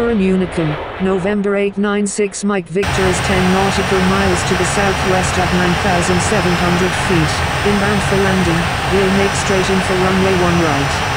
and Unicom, November 896 Mike Victor is 10 nautical miles to the southwest at 9,700 feet. Inbound for landing, will make straight in for runway 1 right.